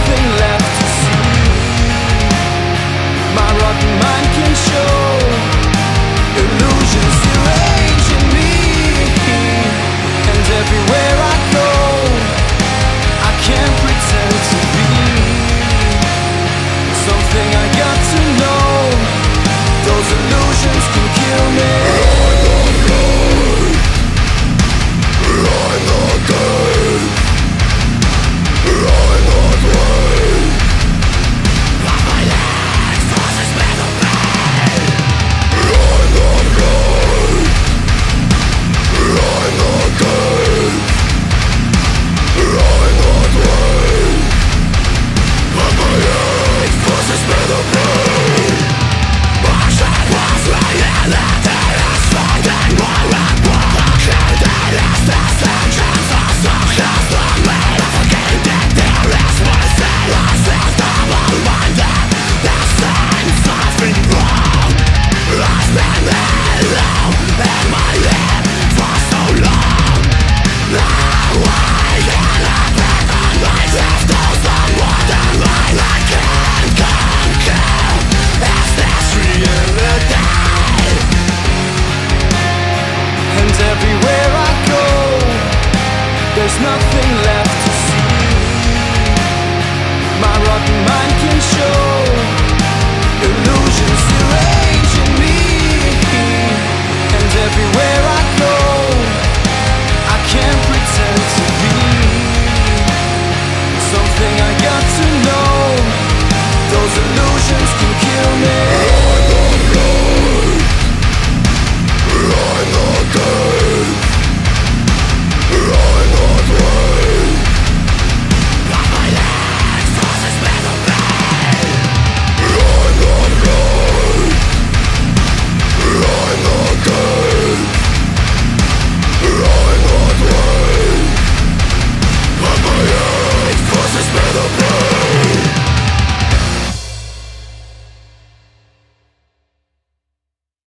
nothing left to see. My rotten mind can show illusion. nothing left.